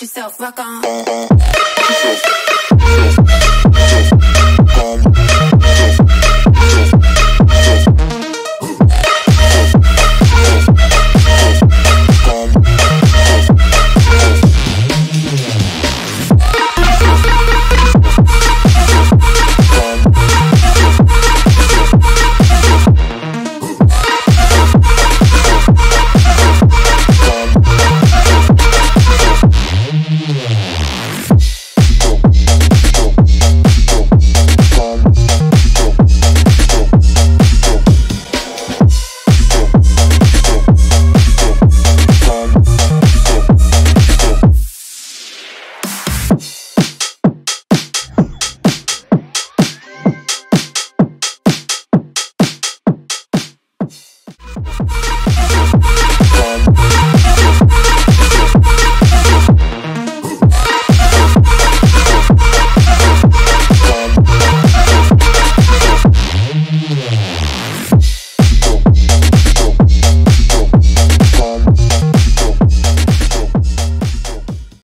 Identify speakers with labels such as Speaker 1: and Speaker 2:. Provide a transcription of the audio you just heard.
Speaker 1: Yourself rock on.
Speaker 2: you